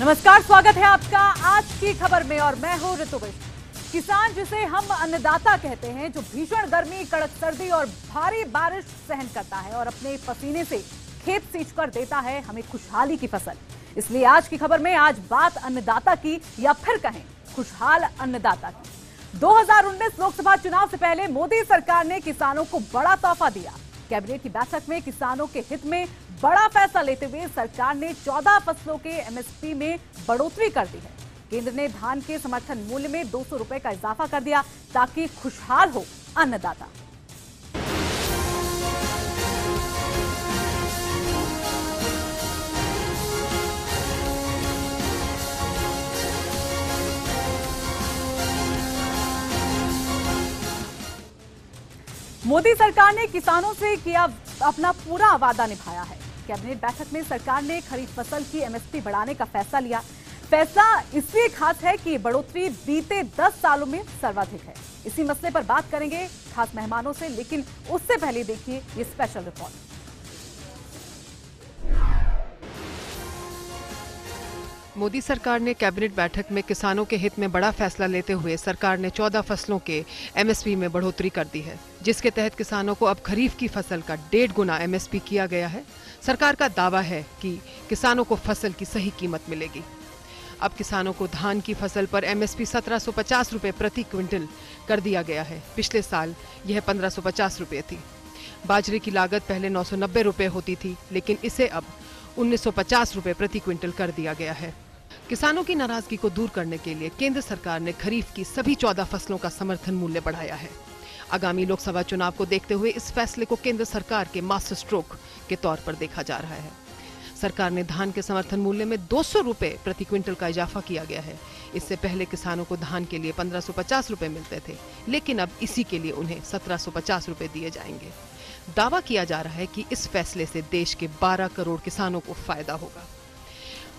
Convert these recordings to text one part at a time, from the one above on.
नमस्कार, स्वागत है आपका आज की खबर में और मैं हूँ ऋतु किसान जिसे हम अन्नदाता कहते हैं, जो भीषण गर्मी, कड़क सर्दी और भारी बारिश सहन करता है और अपने पसीने से खेत सींच कर देता है हमें खुशहाली की फ़सल। इसलिए आज की खबर में आज बात अन्नदाता की या फिर कहें खुशहाल अन्नदाता की। 2019 लोकसभा चुनाव से पहले मोदी सरकार ने किसानों को बड़ा तोहफा दिया। कैबिनेट की बैठक में किसानों के हित में बड़ा फैसला लेते हुए सरकार ने 14 फ़सलों के एमएसपी में बढ़ोतरी कर दी है। केंद्र ने धान के समर्थन मूल्य में दो सौ रुपए का इजाफा कर दिया ताकि खुशहाल हो अन्नदाता। मोदी सरकार ने किसानों से किया अपना पूरा वादा निभाया है। कैबिनेट बैठक में सरकार ने खरीफ फ़सल की एमएसपी बढ़ाने का फैसला लिया। फैसला इसलिए खास है कि बढ़ोतरी बीते 10 सालों में सर्वाधिक है। इसी मसले पर बात करेंगे खास मेहमानों से, लेकिन उससे पहले देखिए ये स्पेशल रिपोर्ट मोदी सरकार ने कैबिनेट बैठक में किसानों के हित में बड़ा फैसला लेते हुए सरकार ने 14 फ़सलों के एमएसपी में बढ़ोतरी कर दी है, जिसके तहत किसानों को अब खरीफ की फ़सल का डेढ़ गुना एमएसपी किया गया है। सरकार का दावा है कि किसानों को फ़सल की सही कीमत मिलेगी। अब किसानों को धान की फ़सल पर एमएसपी 1750 रुपए प्रति क्विंटल कर दिया गया है। पिछले साल यह 1550 रुपए थी। बाजरे की लागत पहले नौ रुपए होती थी, लेकिन इसे अब 1950 रुपए प्रति क्विंटल कर दिया गया है। किसानों की नाराज़गी को दूर करने के लिए केंद्र सरकार ने खरीफ की सभी 14 फ़सलों का समर्थन मूल्य बढ़ाया है। आगामी लोकसभा चुनाव को देखते हुए इस फैसले को केंद्र सरकार के मास्टर स्ट्रोक के तौर पर देखा जा रहा है। सरकार ने धान के समर्थन मूल्य में दो सौ प्रति क्विंटल का इजाफा किया गया है। इससे पहले किसानों को धान के लिए 1550 रुपए मिलते थे, लेकिन अब इसी के लिए उन्हें 1750 रुपए दिए जाएँगे। दावा किया जा रहा है कि इस फैसले से देश के 12 करोड़ किसानों को फ़ायदा होगा।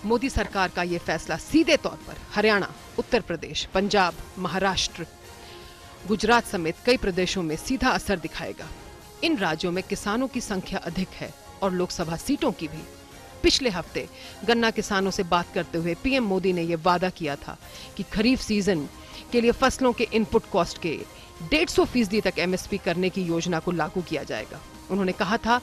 मोदी सरकार का ये फैसला सीधे तौर पर हरियाणा, उत्तर प्रदेश, पंजाब, महाराष्ट्र, गुजरात समेत कई प्रदेशों में सीधा असर दिखाएगा। इन राज्यों में किसानों की संख्या अधिक है और लोकसभा सीटों की भी। पिछले हफ़्ते गन्ना किसानों से बात करते हुए पीएम मोदी ने यह वादा किया था कि खरीफ सीज़न के लिए फ़सलों के इनपुट कॉस्ट के डेढ़ सौ फ़ीसदी तक एमएसपी करने की योजना को लागू किया जाएगा। उन्होंने कहा था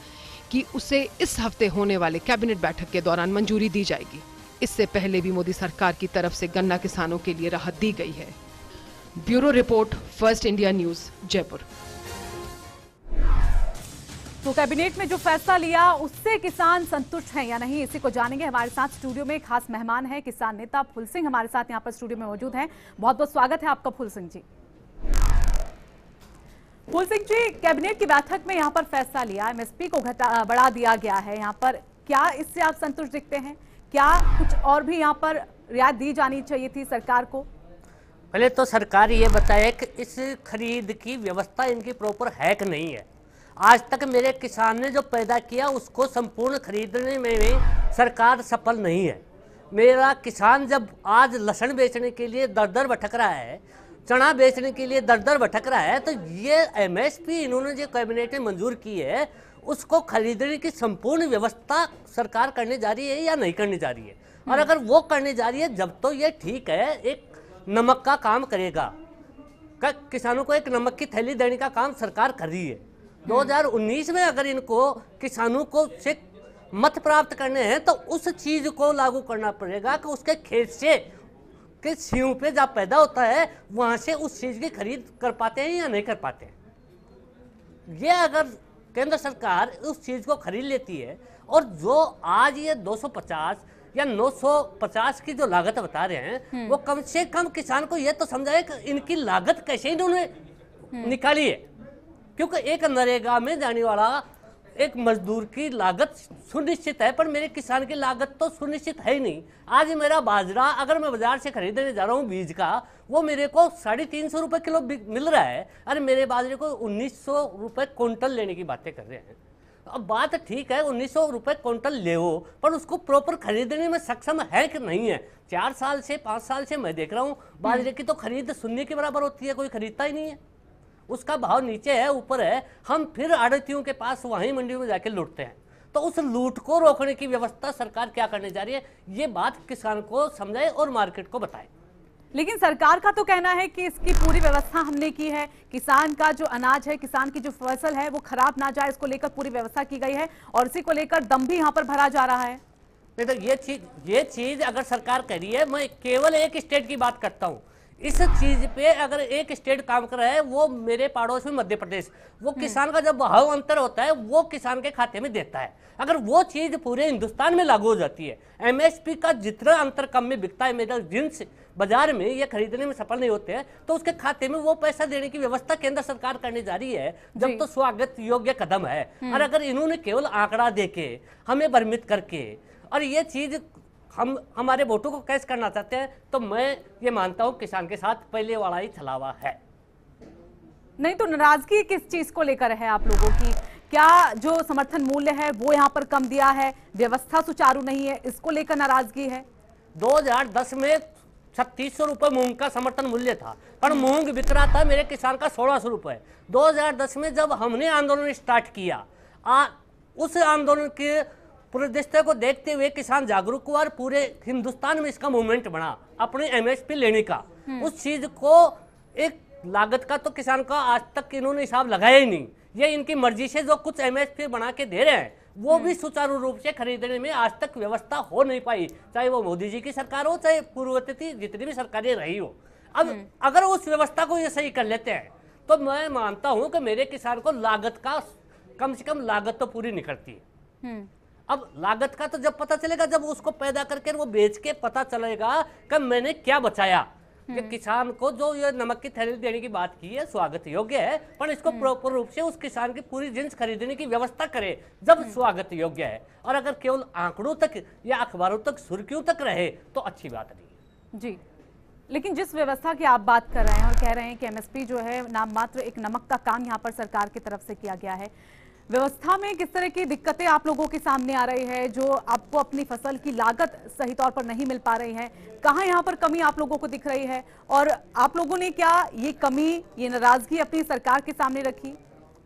कि उसे इस हफ़्ते होने वाले कैबिनेट बैठक के दौरान मंजूरी दी जाएगी। इससे पहले भी मोदी सरकार की तरफ़ से गन्ना किसानों के लिए राहत दी गई है। Bureau report, first India news, Jaipur. तो कैबिनेट में जो फैसला लिया, उससे किसान संतुष्ट हैं या नहीं, इसी को जानेंगे। हमारे साथ स्टूडियो में खास मेहमान है, किसान नेता फुल सिंह हमारे साथ यहाँ पर स्टूडियो में मौजूद हैं। बहुत बहुत स्वागत है आपका फुल सिंह जी। फुल सिंह जी, कैबिनेट की बैठक में यहाँ पर फैसला लिया, एमएसपी को घटा, बढ़ा दिया गया है। यहाँ पर क्या इससे आप संतुष्ट दिखते हैं? क्या कुछ और भी यहाँ पर रियायत दी जानी चाहिए थी सरकार को? पहले तो सरकार ये बताए कि इस खरीद की व्यवस्था इनकी प्रॉपर है कि नहीं है। आज तक मेरे किसान ने जो पैदा किया, उसको संपूर्ण खरीदने में भी सरकार सफल नहीं है। मेरा किसान जब आज लहसुन बेचने के लिए दर दर भटक रहा है, चना बेचने के लिए दर दर भटक रहा है तो ये एमएसपी इन्होंने जो कैबिनेट में मंजूर की है उसको खरीदने की संपूर्ण व्यवस्था सरकार करने जा रही है या नहीं करने जा रही है? और अगर वो करने जा रही है जब तो ये ठीक है एक नमक का काम करेगा। का किसानों को एक नमक की थैली देने का काम सरकार कर रही है। 2019 में अगर इनको किसानों को से मत प्राप्त करने हैं तो उस चीज़ को लागू करना पड़ेगा कि उसके खेत से के सीव पे जहाँ पैदा होता है वहाँ से उस चीज़ की खरीद कर पाते हैं या नहीं कर पाते हैं। ये अगर केंद्र सरकार उस चीज़ को खरीद लेती है और जो आज ये 250 या 950 की जो लागत बता रहे हैं वो कम से कम किसान को ये तो समझाए कि इनकी लागत कैसे इन्होंने निकाली है। क्योंकि एक नरेगा में जाने वाला एक मजदूर की लागत सुनिश्चित है, पर मेरे किसान की लागत तो सुनिश्चित है ही नहीं। आज मेरा बाजरा, अगर मैं बाज़ार से खरीदने जा रहा हूँ बीज का, वो मेरे को साढ़े तीन सौ रुपये किलो मिल रहा है। अरे, मेरे बाजरे को उन्नीस सौ रुपये क्विंटल लेने की बातें कर रहे हैं। अब बात ठीक है, उन्नीस सौ रुपये क्विंटल ले हो, पर उसको प्रॉपर खरीदने में सक्षम है कि नहीं है? चार साल से, पाँच साल से मैं देख रहा हूँ, बाजरे की तो खरीद शून्य के बराबर होती है, कोई खरीदता ही नहीं है। उसका भाव नीचे है ऊपर है हम फिर आड़तियों के पास वहीं मंडियों में जाके लुटते हैं। तो उस लूट को रोकने की व्यवस्था सरकार क्या करने जा रही है ये बात किसान को समझाए और मार्केट को बताए। लेकिन सरकार का तो कहना है कि इसकी पूरी व्यवस्था हमने की है। किसान का जो अनाज है किसान की जो फ़सल है वो खराब ना जाए इसको लेकर पूरी व्यवस्था की गई है और इसी को लेकर दम भी यहाँ पर भरा जा रहा है। नहीं तो ये चीज़ ये चीज़ अगर सरकार कह रही है मैं केवल एक स्टेट की बात करता हूँ। इस चीज़ पे अगर एक स्टेट काम कर रहा है वो मेरे पड़ोस में मध्य प्रदेश वो किसान का जब भाव अंतर होता है वो किसान के खाते में देता है। अगर वो चीज़ पूरे हिंदुस्तान में लागू हो जाती है एमएसपी का जितना अंतर कम में बिकता है मेरा जिन्स बाज़ार में ये खरीदने में सफल नहीं होते हैं तो उसके खाते में वो पैसा देने की व्यवस्था केंद्र सरकार करने जा रही है जब तो स्वागत योग्य कदम है। और अगर इन्होंने केवल आंकड़ा देके हमें भ्रमित करके और ये चीज़ हम हमारे वोटों को कैश करना चाहते हैं तो मैं ये मानता हूँ किसान के साथ पहले वाला ही छलावा है। नहीं तो नाराज़गी किस चीज़ को लेकर है आप लोगों की? क्या जो समर्थन मूल्य है वो यहाँ पर कम दिया है? व्यवस्था सुचारू नहीं है इसको लेकर नाराज़गी है? 2010 में छत्तीस सौ रुपये मूंग का समर्थन मूल्य था पर मूंग बिक रहा था मेरे किसान का सोलह सौ रुपये दो में जब हमने आंदोलन स्टार्ट किया आ, उस आंदोलन के परिदृश्य को देखते हुए किसान जागरूक हुआ और पूरे हिंदुस्तान में इसका मूवमेंट बना अपने एमएसपी लेने का। उस चीज़ को एक लागत का तो किसान का आज तक इन्होंने हिसाब लगाया ही नहीं। ये इनकी मर्ज़ी से जो कुछ एमएसपी बना के दे रहे हैं वो भी सुचारू रूप से खरीदने में आज तक व्यवस्था हो नहीं पाई चाहे वो मोदी जी की सरकार हो चाहे पूर्ववर्ती जितनी भी सरकारें रही हो। अब अगर उस व्यवस्था को ये सही कर लेते हैं तो मैं मानता हूँ कि मेरे किसान को लागत का कम से कम लागत तो पूरी निकलती। है अब लागत का तो जब पता चलेगा जब उसको पैदा करके वो बेच के पता चलेगा कि मैंने क्या बचाया। कि किसान को जो ये नमक की थैली देने की बात की है स्वागत योग्य है पर इसको प्रॉपर रूप से उस किसान की पूरी जिन्स खरीदने की व्यवस्था करे जब स्वागत योग्य है। और अगर केवल आंकड़ों तक या अखबारों तक सुर्खियों तक रहे तो अच्छी बात नहीं जी। लेकिन जिस व्यवस्था की आप बात कर रहे हैं और कह रहे हैं कि एमएसपी जो है नाम मात्र एक नमक का काम यहाँ पर सरकार की तरफ़ से किया गया है व्यवस्था में किस तरह की दिक्कतें आप लोगों के सामने आ रही है जो आपको अपनी फ़सल की लागत सही तौर पर नहीं मिल पा रही है? कहाँ यहाँ पर कमी आप लोगों को दिख रही है? और आप लोगों ने क्या ये कमी ये नाराज़गी अपनी सरकार के सामने रखी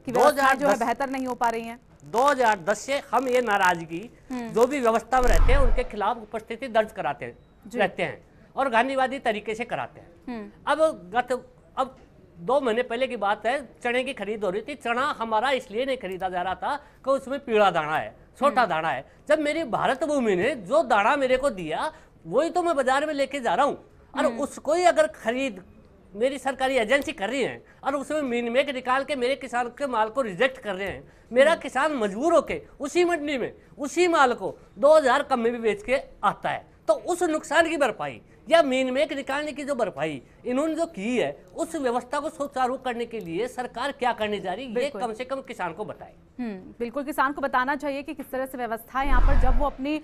कि व्यवस्था जो है बेहतर नहीं हो पा रही है? 2010 से हम ये नाराज़गी जो भी व्यवस्था में रहते हैं उनके खिलाफ उपस्थिति दर्ज कराते रहते हैं और गांधीवादी तरीके से कराते हैं। अब गत अब दो महीने पहले की बात है चने की खरीद हो रही थी। चना हमारा इसलिए नहीं खरीदा जा रहा था कि उसमें पीड़ा दाना है छोटा दाना है। जब मेरी भारत भूमि ने जो दाना मेरे को दिया वही तो मैं बाज़ार में लेके जा रहा हूँ। और उसको ही अगर खरीद मेरी सरकारी एजेंसी कर रही है और उसमें मीन मेक निकाल के मेरे किसान के माल को रिजेक्ट कर रहे हैं मेरा किसान मजबूर होके उसी मंडी में उसी माल को 2000 कम में भी बेच के आता है। तो उस नुकसान की भरपाई या मीन मेक निकालने की जो भरपाई इन्होंने जो की है उस व्यवस्था को सुचारू करने के लिए सरकार क्या करने जा रही है ये कम से कम किसान को बताए। हम्म, बिल्कुल किसान को बताना चाहिए कि किस तरह से व्यवस्था है यहाँ पर जब वो अपनी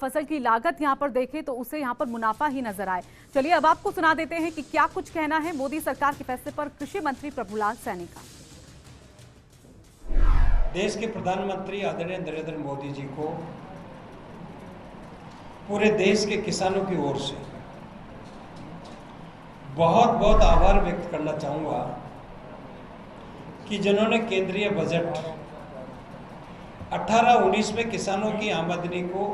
फ़सल की लागत यहाँ पर देखे तो उसे यहाँ पर मुनाफा ही नज़र आए। चलिए अब आपको सुना देते हैं कि क्या कुछ कहना है मोदी सरकार के फैसले पर कृषि मंत्री प्रभुलाल सैनी का देश के प्रधानमंत्री आदरणीय नरेंद्र मोदी जी को पूरे देश के किसानों की ओर से। बहुत बहुत आभार व्यक्त करना चाहूँगा कि जिन्होंने केंद्रीय बजट 18-19 में किसानों की आमदनी को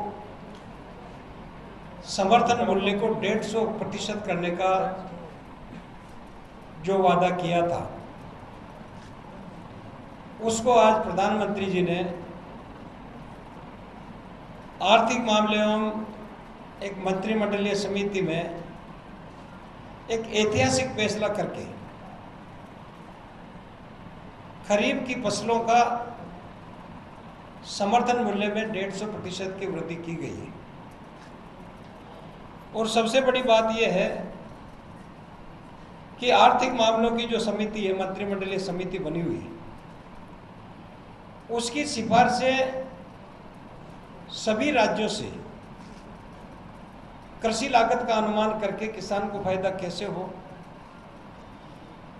समर्थन मूल्य को 150 प्रतिशत करने का जो वादा किया था, उसको आज प्रधानमंत्री जी ने आर्थिक मामले एवं एक मंत्रिमंडलीय समिति में एक ऐतिहासिक फैसला करके खरीफ की फ़सलों का समर्थन मूल्य में डेढ़ सौ प्रतिशत की वृद्धि की गई है। और सबसे बड़ी बात यह है कि आर्थिक मामलों की जो समिति है, मंत्रिमंडलीय समिति बनी हुई है उसकी सिफारिशें सभी राज्यों से कृषि लागत का अनुमान करके किसान को फ़ायदा कैसे हो?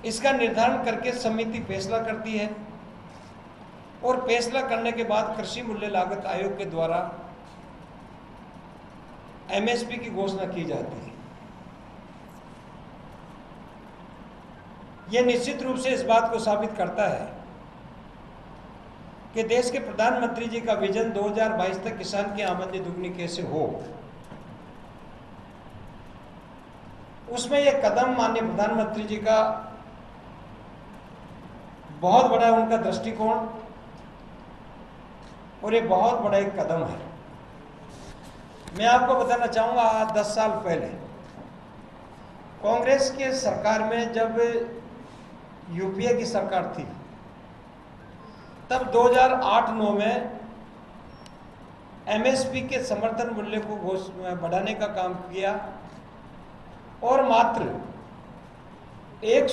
इसका निर्धारण करके समिति फैसला करती है। और फैसला करने के बाद कृषि मूल्य लागत आयोग के द्वारा एमएसपी की घोषणा की जाती है। यह निश्चित रूप से इस बात को साबित करता है कि देश के प्रधानमंत्री जी का विजन 2022 तक किसान की आमदनी दुगनी कैसे हो? उसमें यह कदम माननीय प्रधानमंत्री जी का बहुत बड़ा उनका दृष्टिकोण और ये बहुत बड़ा एक कदम है। मैं आपको बताना चाहूँगा, आज दस साल पहले कांग्रेस के सरकार में जब यूपीए की सरकार थी, तब 2008-9 में एमएसपी के समर्थन मूल्य को बढ़ाने का काम किया। और मात्र एक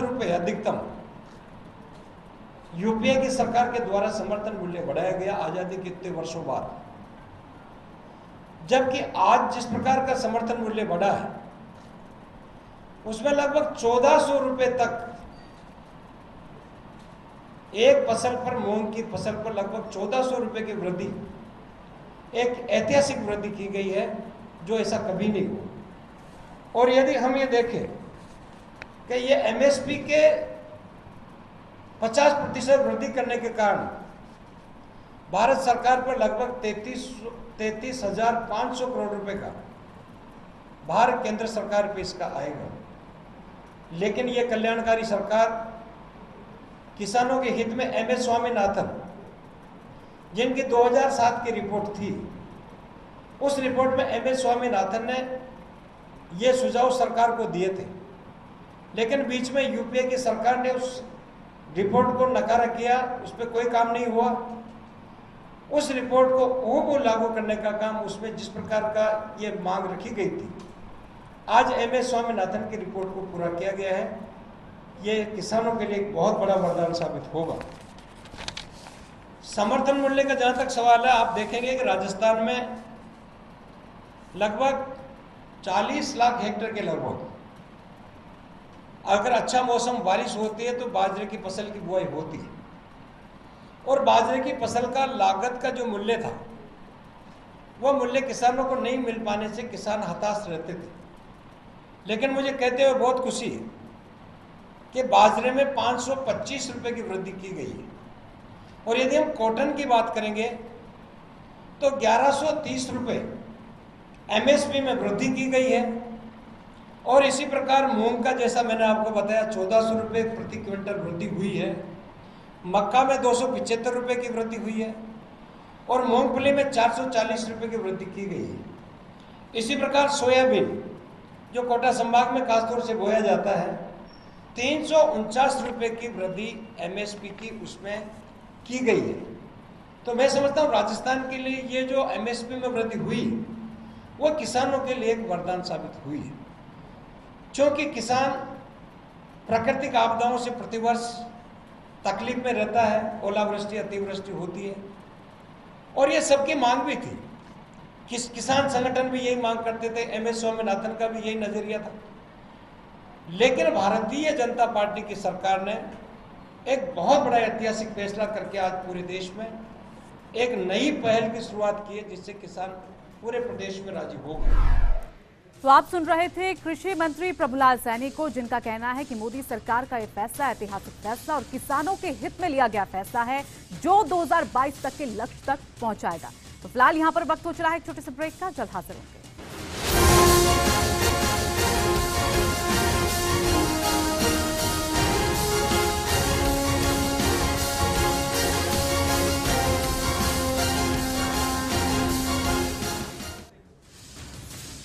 रुपए अधिकतम यूपीए की सरकार के द्वारा समर्थन मूल्य बढ़ाया गया आज़ादी के इतने वर्षों बाद। जबकि आज जिस प्रकार का समर्थन मूल्य बढ़ा है, उसमें लगभग चौदह सौ रुपए तक एक फ़सल पर मूंग की फ़सल पर लगभग चौदह सौ रुपए की वृद्धि, एक ऐतिहासिक वृद्धि की गई है, जो ऐसा कभी नहीं हुआ। और यदि हम ये देखें कि ये एमएसपी के 50 प्रतिशत वृद्धि करने के कारण भारत सरकार पर लगभग तैतीस तैतीस हज़ार पाँच सौ करोड़ रुपए का भार केंद्र सरकार पे इसका आएगा। लेकिन यह कल्याणकारी सरकार किसानों के हित में एम एस स्वामीनाथन, जिनकी 2007 की रिपोर्ट थी, उस रिपोर्ट में एम एस स्वामीनाथन ने ये सुझाव सरकार को दिए थे। लेकिन बीच में यूपीए की सरकार ने उस रिपोर्ट को नकारा किया, उस पर कोई काम नहीं हुआ। उस रिपोर्ट को वो लागू करने का काम उसमें जिस प्रकार का ये मांग रखी गई थी। आज एम एस स्वामीनाथन की रिपोर्ट को पूरा किया गया है। ये किसानों के लिए एक बहुत बड़ा वरदान साबित होगा। समर्थन मूल्य का जहाँ तक सवाल है, आप देखेंगे कि राजस्थान में लगभग 40 लाख हेक्टेयर के लगभग। अगर अच्छा मौसम बारिश होती है तो बाजरे की फ़सल की बुआई होती है। और बाजरे की फ़सल का लागत का जो मूल्य था वह मूल्य किसानों को नहीं मिल पाने से किसान हताश रहते थे। लेकिन मुझे कहते हुए बहुत खुशी है कि बाजरे में 525 रुपए की वृद्धि की गई है। और यदि हम कॉटन की बात करेंगे तो 1130 रुपए एमएसपी में वृद्धि की गई है। और इसी प्रकार मूंग का जैसा मैंने आपको बताया, चौदह सौ रुपये प्रति क्विंटल वृद्धि हुई है। मक्का में दो सौ पिचहत्तर रुपये की वृद्धि हुई है और मूंगफली में चार सौ चालीस रुपये की वृद्धि की गई है। इसी प्रकार सोयाबीन, जो कोटा संभाग में खासतौर से बोया जाता है, तीन सौ उनचास रुपये की वृद्धि एमएसपी की उसमें की गई है। तो मैं समझता हूँ राजस्थान के लिए ये जो एमएसपी में वृद्धि हुई वो किसानों के लिए एक वरदान साबित हुई है। क्योंकि किसान प्राकृतिक आपदाओं से प्रतिवर्ष तकलीफ़ में रहता है, ओलावृष्टि, अतिवृष्टि होती है। और ये सबकी मांग भी थी। किस, किसान संगठन भी यही मांग करते थे, एम एस स्वामीनाथन का भी यही नज़रिया था। लेकिन भारतीय जनता पार्टी की सरकार ने एक बहुत बड़ा ऐतिहासिक फैसला करके आज पूरे देश में एक नई पहल की शुरुआत की है, जिससे किसान पूरे प्रदेश में राज़ी हो गए। तो आप सुन रहे थे कृषि मंत्री प्रभुलाल सैनी को, जिनका कहना है कि मोदी सरकार का यह फैसला, ऐतिहासिक फैसला और किसानों के हित में लिया गया फैसला है, जो 2022 तक के लक्ष्य तक पहुंचाएगा। तो फ़िलहाल यहाँ पर वक्त हो चला है, एक छोटे से ब्रेक का, जल्द हाजिर होंगे।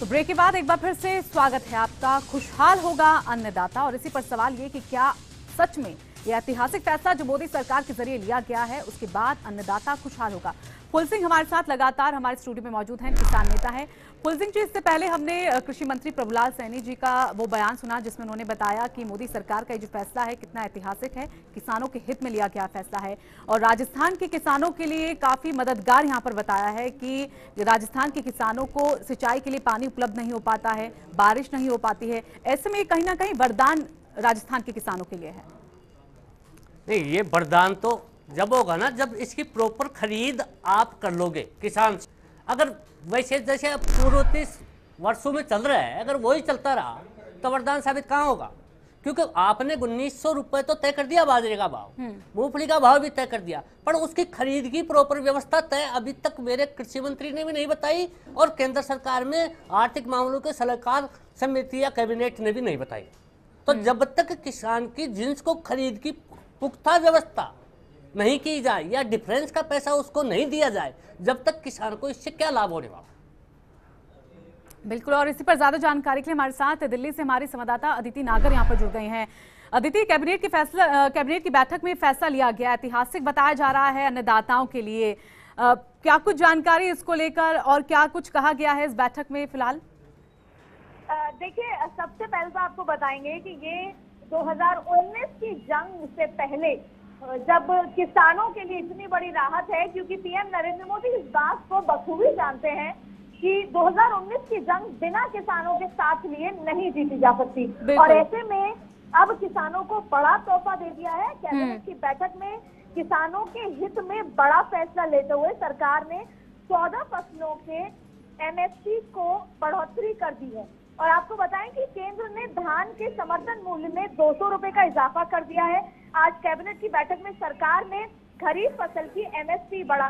ब्रेक के बाद एक बार फिर से स्वागत है आपका। खुशहाल होगा अन्नदाता। और इसी पर सवाल ये कि क्या सच में यह ऐतिहासिक फैसला जो मोदी सरकार के ज़रिए लिया गया है, उसके बाद अन्नदाता खुशहाल होगा। पुल सिंह हमारे साथ लगातार हमारे स्टूडियो में मौजूद हैं, किसान नेता हैं। पुल सिंह जी, इससे पहले हमने कृषि मंत्री प्रभुलाल सैनी जी का वो बयान सुना, जिसमें उन्होंने बताया कि मोदी सरकार का ये जो फैसला है, कितना ऐतिहासिक है। किसानों के हित में लिया गया फैसला है। और राजस्थान के किसानों के लिए काफ़ी मददगार यहाँ पर बताया है कि राजस्थान के किसानों को सिंचाई के लिए पानी उपलब्ध नहीं हो पाता है, बारिश नहीं हो पाती है। ऐसे में कहीं ना कहीं वरदान राजस्थान के किसानों के लिए है। नहीं, ये वरदान तो जब होगा ना, जब इसकी प्रॉपर खरीद आप कर लोगे, किसान। अगर वैसे जैसे पूर्व तीस वर्षों में चल रहा है अगर वही चलता रहा तो वरदान साबित कहाँ होगा क्योंकि आपने उन्नीस सौ रुपए तो तय कर दिया बाजरे का भाव हम्म। मूंगफली का भाव भी तय कर दिया पर उसकी खरीद की प्रॉपर व्यवस्था तय अभी तक मेरे कृषि मंत्री ने भी नहीं बताई और केंद्र सरकार में आर्थिक मामलों के सलाहकार समिति या कैबिनेट ने भी नहीं बताई तो हम्म। जब तक किसान की जिन्स को खरीद की पुख्ता व्यवस्था नहीं की जाए या डिफरेंस का पैसा उसको नहीं दिया जाए जब तक किसान को इससे क्या लाभ होने वाला? बिल्कुल और इसी पर ज़्यादा जानकारी के लिए हमारे साथ दिल्ली से हमारे संवाददाता अदिति नागर यहाँ पर जुड़ गए हैं। अदिति कैबिनेट की फैसला कैबिनेट की बैठक में फैसला लिया गया ऐतिहासिक बताया जा रहा है अन्नदाताओं के लिए। अ, क्या कुछ जानकारी इसको लेकर और क्या कुछ कहा गया है इस बैठक में फ़िलहाल? देखिए सबसे पहले तो आपको बताएँगे कि ये 2019 की जंग से पहले जब किसानों के लिए इतनी बड़ी राहत है क्योंकि पीएम नरेंद्र मोदी इस बात को बखूबी जानते हैं कि 2019 की जंग बिना किसानों के साथ लिए नहीं जीती जा सकती। और ऐसे में अब किसानों को बड़ा तोहफा दे दिया है। कैबिनेट की बैठक में किसानों के हित में बड़ा फैसला लेते हुए सरकार ने 14 फ़सलों के एमएसपी को बढ़ोतरी कर दी है। और आपको बताएँ कि केंद्र ने धान के समर्थन मूल्य में दो सौ रुपए का इजाफा कर दिया है। आज कैबिनेट की बैठक में सरकार ने खरीफ फ़सल की एमएसपी बढ़ा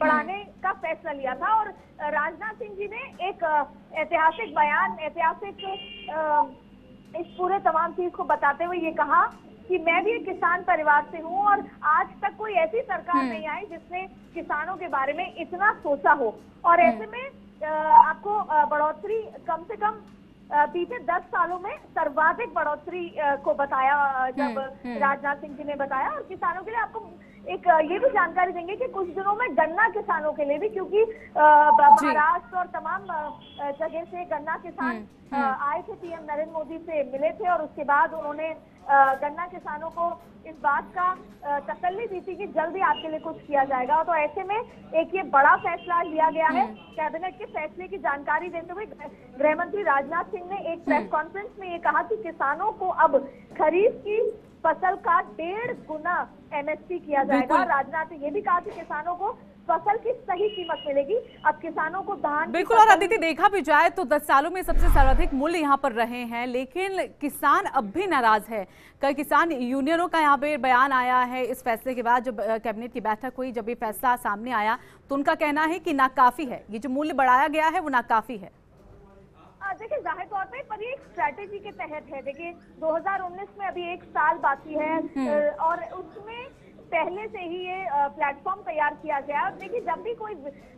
बढ़ाने का फैसला लिया था और राजनाथ सिंह जी ने एक ऐतिहासिक बयान ऐतिहासिक इस पूरे तमाम चीज़ को बताते हुए ये कहा कि मैं भी एक किसान परिवार से हूँ और आज तक कोई ऐसी सरकार नहीं आई जिसने किसानों के बारे में इतना सोचा हो। और ऐसे में आपको बढ़ोतरी कम से कम बीते दस सालों में सर्वाधिक बढ़ोतरी को बताया जब राजनाथ सिंह जी ने बताया और किसानों के लिए आपको एक ये भी जानकारी देंगे कि कुछ दिनों में गन्ना किसानों के लिए भी क्योंकि। महाराष्ट्र और तमाम जगह से गन्ना किसान आए थे पीएम नरेंद्र मोदी से मिले थे और उसके बाद उन्होंने गन्ना किसानों को इस बात का तसल्ली दी थी कि जल्दी आपके लिए कुछ किया जाएगा। तो ऐसे में एक ये बड़ा फैसला लिया गया है कैबिनेट के फैसले की जानकारी देते हुए गृह मंत्री राजनाथ सिंह ने एक प्रेस कॉन्फ्रेंस में ये कहा कि किसानों को अब खरीफ की फ़सल का डेढ़ गुना एमएसपी किया जाएगा। राजनाथ ने ये भी कहा कि किसानों को फ़सल की सही कीमत मिलेगी। अब किसानों को धान बिल्कुल और अदिति देखा भी जाए तो 10 सालों में सबसे सर्वाधिक मूल्य यहाँ पर रहे हैं लेकिन किसान अब भी नाराज़ है। कई किसान यूनियनों का यहाँ पे बयान आया है। इस फैसले के बाद जब कैबिनेट की बैठक हुई जब ये फैसला सामने आया तो उनका कहना है कि नाकाफी है। ये जो मूल्य बढ़ाया गया है वो नाकाफी है। देखिए ज़ाहिर तौर पे पर ये एक स्ट्रैटेजी के तहत है। देखिए 2019 में अभी एक साल बाकी है और उसमें पहले से ही ये प्लेटफॉर्म तैयार किया गया। है और देखिए जब भी कोई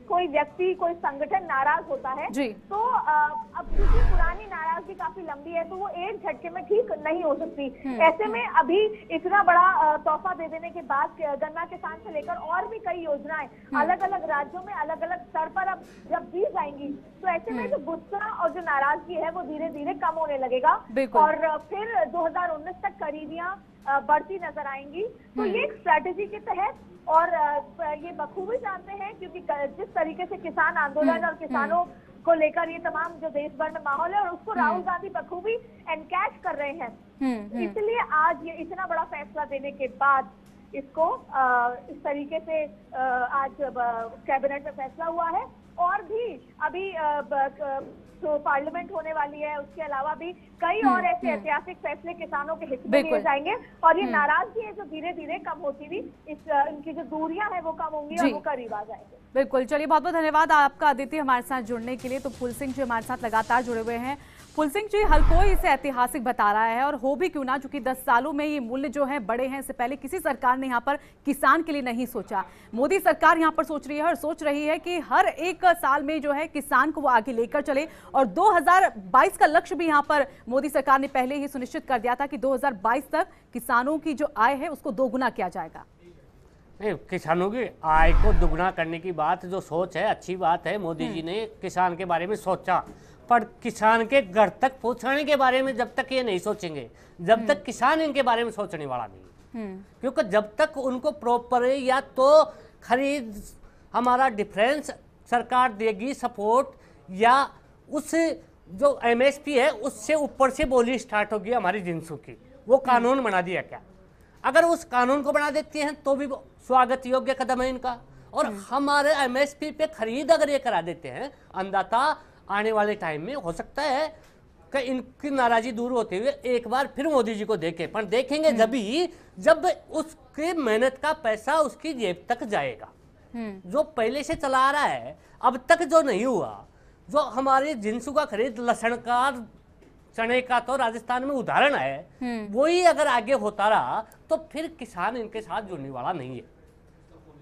कोई व्यक्ति कोई संगठन नाराज़ होता है। तो अब क्योंकि पुरानी नाराज़गी काफ़ी लंबी है तो वो एक झटके में ठीक नहीं हो सकती। ऐसे में अभी इतना बड़ा तोहफा दे देने के बाद गन्ना किसान से लेकर और भी कई योजनाएँ अलग अलग राज्यों में अलग अलग स्तर पर अब जब दी जाएँगी तो ऐसे में जो गुस्सा और जो नाराज़गी है वो धीरे धीरे कम होने लगेगा। और फिर 2019 तक अ, बढ़ती नज़र आएँगी। तो ये एक स्ट्रेटेजी के तहत और ये बखूबी जानते हैं क्योंकि जिस तरीके से किसान आंदोलन और किसानों को लेकर ये तमाम जो देश भर में माहौल है और उसको राहुल गांधी बखूबी एनकैच कर रहे हैं। इसलिए आज ये इतना बड़ा फैसला देने के बाद इसको इस तरीके से आज कैबिनेट में फैसला हुआ है। और भी अभी जो पार्लियामेंट होने वाली है उसके अलावा भी कई और ऐसे ऐतिहासिक फैसले किसानों के हित में। लिए जाएँगे। और ये नाराज़गी है जो धीरे धीरे कम होती हुई इस इनकी जो दूरियाँ हैं वो कम होंगी और वो करीब आ जाएँगे। बिल्कुल। चलिए बहुत बहुत धन्यवाद आपका अदिति हमारे साथ जुड़ने के लिए। तो फूल सिंह जी हमारे साथ लगातार जुड़े हुए हैं। फुल सिंह जी हर कोई इसे ऐतिहासिक बता रहा है और हो भी क्यों ना क्योंकि 10 सालों में ये मूल्य जो है बड़े हैं इससे पहले किसी सरकार ने यहाँ पर किसान के लिए नहीं सोचा। मोदी सरकार यहाँ पर सोच रही है और सोच रही है कि हर एक साल में जो है किसान को वो आगे लेकर चले और 2022 का लक्ष्य भी यहाँ पर मोदी सरकार ने पहले ही सुनिश्चित कर दिया था कि 2022 तक किसानों की जो आय है उसको दोगुना किया जाएगा। नहीं किसानों की आय को दुगना करने की बात जो सोच है अच्छी बात है मोदी जी ने किसान के बारे में सोचा। पर किसान के घर तक पहुँचाने के बारे में जब तक ये नहीं सोचेंगे जब तक किसान इनके बारे में सोचने वाला नहीं क्योंकि जब तक उनको प्रॉपर या तो खरीद हमारा डिफरेंस सरकार देगी सपोर्ट या उस जो एमएसपी है उससे ऊपर से बोली स्टार्ट होगी हमारी जिनसों की। वो कानून बना दिया क्या? अगर उस कानून को बना देती हैं तो भी स्वागत योग्य कदम है इनका। और हमारे एमएसपी पे खरीद अगर ये करा देते हैं अन्नदाता आने वाले टाइम में हो सकता है कि इनकी नाराज़गी दूर होते हुए एक बार फिर मोदी जी को देखें। पर देखेंगे जब ही जब उसकी मेहनत का पैसा उसकी जेब तक जाएगा जो पहले से चला आ रहा है अब तक जो नहीं हुआ जो हमारे जिनसू का खरीद लसन का चने का तो राजस्थान में उदाहरण है वही अगर आगे होता रहा तो फिर किसान इनके साथ जुड़ने वाला नहीं है।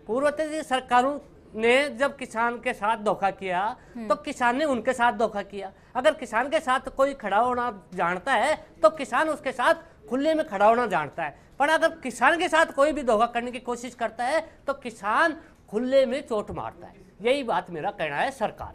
पूर्ववर्ती सरकारों ने जब किसान के साथ धोखा किया तो किसान ने उनके साथ धोखा किया। अगर किसान के साथ कोई खड़ा होना जानता है तो किसान उसके साथ खुले में खड़ा होना जानता है। पर अगर किसान के साथ कोई भी धोखा करने की कोशिश करता है तो किसान खुले में चोट मारता है। यही बात मेरा कहना है सरकार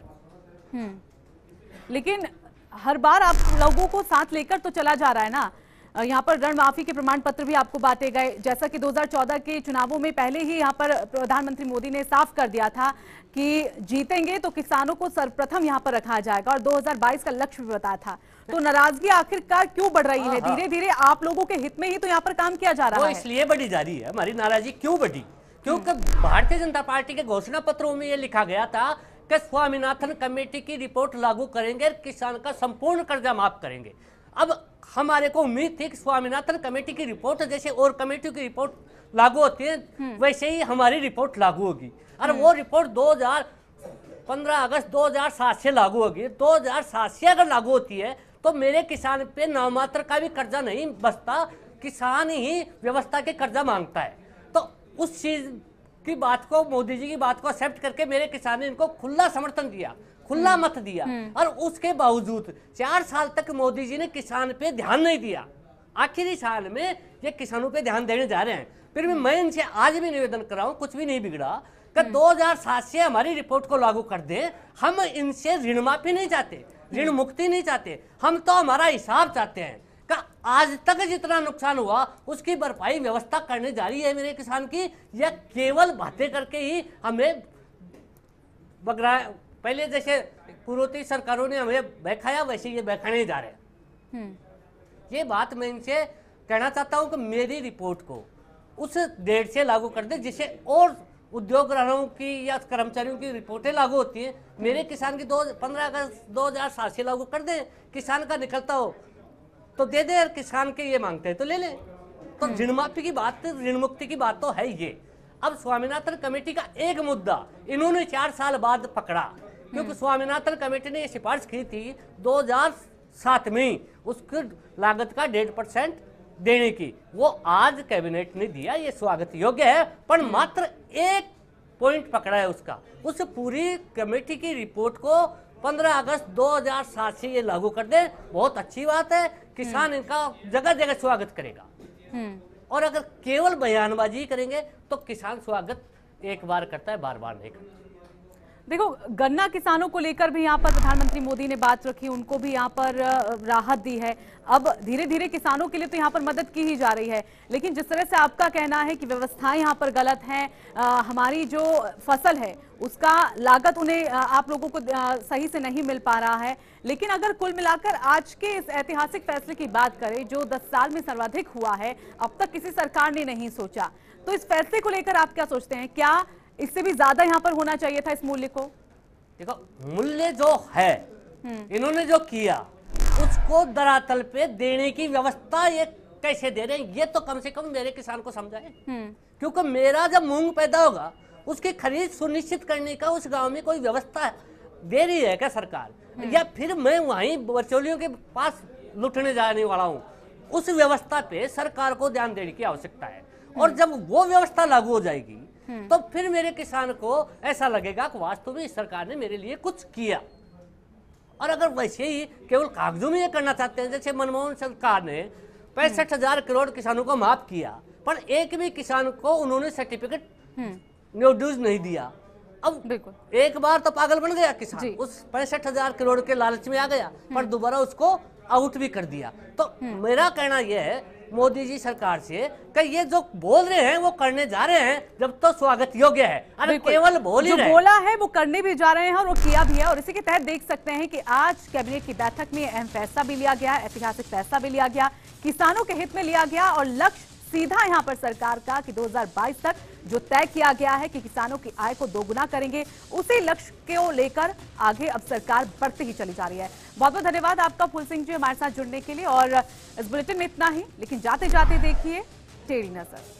लेकिन हर बार आप लोगों को साथ लेकर तो चला जा रहा है ना? यहाँ पर ऋण माफ़ी के प्रमाण पत्र भी आपको बांटे गए। जैसा कि 2014 के चुनावों में पहले ही यहाँ पर प्रधानमंत्री मोदी ने साफ़ कर दिया था कि जीतेंगे तो किसानों को सर्वप्रथम यहाँ पर रखा जाएगा और 2022 का लक्ष्य भी बताया था। तो नाराज़गी आखिरकार क्यों बढ़ रही है? धीरे धीरे आप लोगों के हित में ही तो यहाँ पर काम किया जा रहा है। इसलिए बढ़ी जा रही है हमारी नाराज़गी क्यों बढ़ी? क्योंकि भारतीय जनता पार्टी के घोषणा पत्रों में ये लिखा गया था कि स्वामीनाथन कमेटी की रिपोर्ट लागू करेंगे और किसान का संपूर्ण कर्जा माफ़ करेंगे। अब हमारे को उम्मीद थी कि स्वामीनाथन कमेटी की रिपोर्ट जैसे और कमेटी की रिपोर्ट लागू होती है वैसे ही हमारी रिपोर्ट लागू होगी। और वो रिपोर्ट 2015 अगस्त 2007 से लागू होगी। 2007 से अगर लागू होती है तो मेरे किसान पे नामात्र का भी कर्जा नहीं बचता किसान ही व्यवस्था के कर्जा माँगता है। तो उस चीज़ की बात को मोदी जी की बात को एक्सेप्ट करके मेरे किसान ने इनको खुला समर्थन दिया खुला मत दिया। और उसके बावजूद चार साल तक मोदी जी ने किसान पे ध्यान नहीं दिया। आखिरी साल में ये किसानों पे ध्यान देने जा रहे हैं। फिर भी मैं इनसे आज भी निवेदन कर रहा हूँ कुछ भी नहीं बिगड़ा कि 2007 से हमारी रिपोर्ट को लागू कर दें। हम इनसे ऋण माफ़ी नहीं चाहते ऋण मुक्ति नहीं चाहते। हम तो हमारा हिसाब चाहते हैं। आज तक जितना नुकसान हुआ उसकी भरपाई व्यवस्था करने जा रही है मेरे किसान की। या केवल बातें करके ही हमें बगरा पहले जैसे पूर्वोत्तर सरकारों ने हमें बहकाया वैसे ये बहकाने जा रहे हैं। ये बात मैं इनसे कहना चाहता हूँ कि मेरी रिपोर्ट को उस डेट से लागू कर दे जिसे और उद्योग ग्रहों की या कर्मचारियों की रिपोर्टें लागू होती हैं। मेरे किसान की दो पंद्रह अगस्त दो हज़ार सात से लागू कर दें। किसान का निकलता हो तो दे दे और किसान के ये मांगते हैं तो ले लें। तो ऋण माफ़ी की बात ऋण मुक्ति की बात तो है ये। अब स्वामीनाथन कमेटी का एक मुद्दा इन्होंने चार साल बाद पकड़ा। क्योंकि स्वामीनाथन कमेटी ने ये सिफारिश की थी 2007 में उसकी लागत का डेढ़ परसेंट देने की। वो आज कैबिनेट ने दिया ये स्वागत योग्य है पर मात्र एक पॉइंट पकड़ा है उसका। उस पूरी कमेटी की रिपोर्ट को 15 अगस्त 2007 से ये लागू कर दे। बहुत अच्छी बात है। किसान इनका जगह जगह स्वागत करेगा। और अगर केवल बयानबाजी करेंगे तो किसान स्वागत एक बार करता है बार बार नहीं करता। देखो, गन्ना किसानों को लेकर भी यहाँ पर प्रधानमंत्री मोदी ने बात रखी, उनको भी यहाँ पर राहत दी है। अब धीरे धीरे किसानों के लिए तो यहाँ पर मदद की ही जा रही है। लेकिन जिस तरह से आपका कहना है कि व्यवस्थाएँ यहाँ पर गलत हैं हमारी जो फ़सल है, उसका लागत उन्हें आप लोगों को सही से नहीं मिल पा रहा है। लेकिन अगर कुल मिलाकर आज के इस ऐतिहासिक फैसले की बात करें, जो 10 साल में सर्वाधिक हुआ है, अब तक किसी सरकार ने नहीं सोचा। तो इस फैसले को लेकर आप क्या सोचते हैं? क्या इससे भी ज़्यादा यहाँ पर होना चाहिए था इस मूल्य को। देखो मूल्य जो है इन्होंने जो किया उसको दरातल पे देने की व्यवस्था ये कैसे दे रहे हैं ये तो कम से कम मेरे किसान को समझाए क्योंकि मेरा जब मूंग पैदा होगा उसकी खरीद सुनिश्चित करने का उस गाँव में कोई व्यवस्था दे रही है क्या सरकार? या फिर मैं वहीं बचौलियों के पास लुटने जाने वाला हूँ? उस व्यवस्था पे सरकार को ध्यान देने की आवश्यकता है। और जब वो व्यवस्था लागू हो जाएगी तो फिर मेरे किसान को ऐसा लगेगा कि वास्तव में इस सरकार ने मेरे लिए कुछ किया। और अगर वैसे ही केवल कागजों में ये करना चाहते हैं जैसे मनमोहन सरकार ने पैंसठ हज़ार करोड़ किसानों को माफ़ किया पर एक भी किसान को उन्होंने सर्टिफिकेट ड्यूज नहीं दिया। अब बिल्कुल। एक बार तो पागल बन गया किसान। उस पैंसठ हज़ार करोड़ के लालच में आ गया पर दोबारा उसको आउट भी कर दिया। तो मेरा कहना यह है मोदी जी सरकार से कि ये जो बोल रहे हैं वो करने जा रहे हैं जब तो स्वागत योग्य है। अरे केवल बोल ही जो रहे बोला है वो करने भी जा रहे हैं और वो किया भी है। और इसी के तहत देख सकते हैं कि आज कैबिनेट की बैठक में अहम फैसला भी लिया गया ऐतिहासिक फैसला भी लिया गया किसानों के हित में लिया गया और लक्ष्य सीधा यहाँ पर सरकार का कि 2022 तक जो तय किया गया है कि किसानों की आय को दोगुना करेंगे, उसी लक्ष्य को लेकर आगे अब सरकार बढ़ती ही चली जा रही है बहुत बहुत धन्यवाद आपका फुल सिंह जी हमारे साथ जुड़ने के लिए और इस बुलेटिन में इतना ही, लेकिन जाते जाते देखिए टेढ़ी नज़र